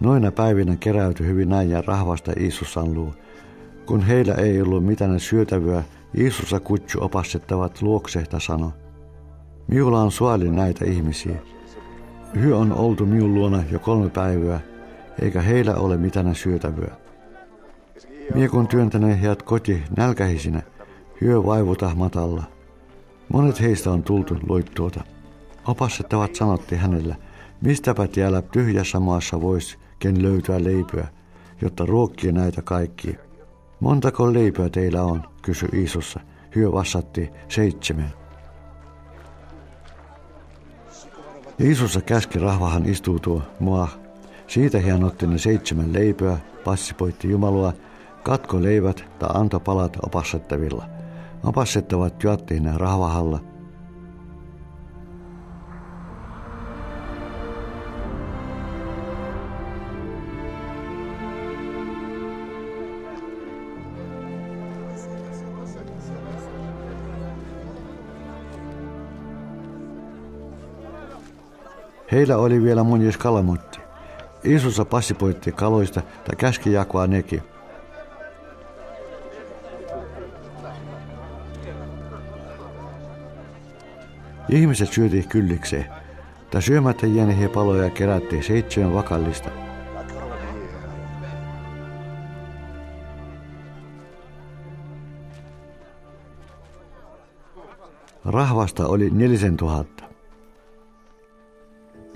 Noina päivinä keräytyi hyvin ja rahvasta Iisusan luo. Kun heillä ei ollut mitään syötävyä, Iisusa kutsu opastettavat luoksehta sano. Miulla on suoli näitä ihmisiä. Hyö on oltu miun luona jo kolme päivää, eikä heillä ole mitään syötävyä. Mie kun työntäne heidät koti nälkähisinä, hyö vaivuta matalla. Monet heistä on tultu loittuota. Opassettavat sanotti hänellä, mistäpä tiellä tyhjässä maassa vois ken löytää leipöä, jotta ruokkii näitä kaikkia. Montako leipöä teillä on, kysyi Iisussa. Hyö vastatti seitsemän. Iisussa käski rahvahan istuutua mua. Siitä hän otti ne seitsemän leipöä, passipoitti Jumalua, katko leivät tai antoi palat opassettavilla. Opassettavat juottiin ne rahvahalla – Heillä oli vielä munjes kalamutti. Iisussa passipoitti kaloista tai käski jakoa nekin. Ihmiset syötiin kyllikseen. Tai syömättä jäänehiä paloja kerättiin seitsemän vakallista. Rahvasta oli nelisen tuhatta.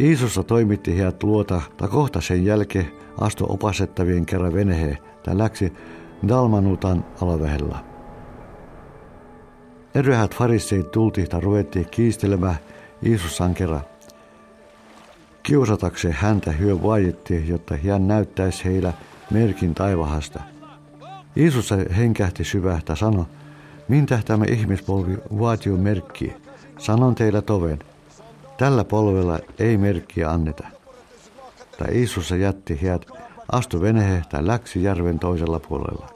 Iisussa toimitti heidät luota, ta kohta sen jälkeen astu opasettavien kerran veneheen, tai läksi Dalmanutan alavehellä. Eräät farisseet tultihta ruvettiin kiistelemään Iisussan kerran. Kiusatakseen häntä hyö vaiettiin, jotta hän näyttäisi heillä merkin taivahasta. Iisus henkähti syvähtä sano, minä tämä ihmispolvi vaatii merkkiä. Sanon teillä toven, Tällä polvella ei merkkiä anneta. Tai Iisus jätti hiat, astu veneheen tai läksi järven toisella puolella.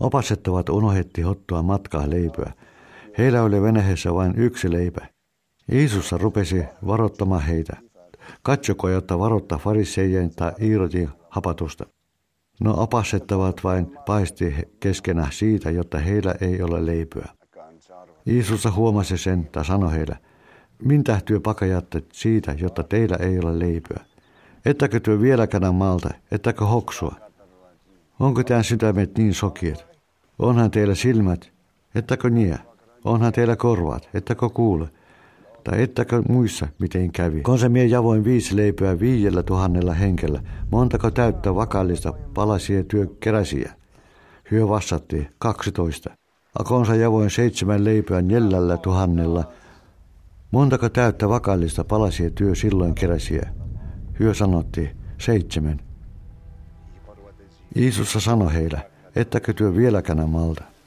Opasettavat unohetti hottua matkaa leipöä. Heillä oli veneheessä vain yksi leipä. Iisus rupesi varoittamaan heitä. Katsoko, jotta varoittaa fariseijien tai Iirotin hapatusta. No opasettavat vain paisti keskenä siitä, jotta heillä ei ole leipöä. Jeesus huomasi sen tai sanoi heille, mintä työ pakajatte siitä, jotta teillä ei ole leipöä. Ettäkö työ vieläkään maalta, ettäkö hoksua? Onko tämän sydämet niin sokiet? Onhan teillä silmät, ettäkö nie? Onhan teillä korvat, ettäkö kuule? Tai ettäkö muissa miten kävi. Kun se mie javoin viisi leipöä viidellä tuhannella henkellä, montako täyttä vakallista palasia työ keräsiä? Hyö vastatti, kaksitoista. Akonsa javoin seitsemän leipöä neljällä tuhannella, montako täyttä vakallista palasia työ silloin keräsiä? Hyö sanotti, seitsemän. Iisussa sanoi heille, ettäkö työ vieläkään malta.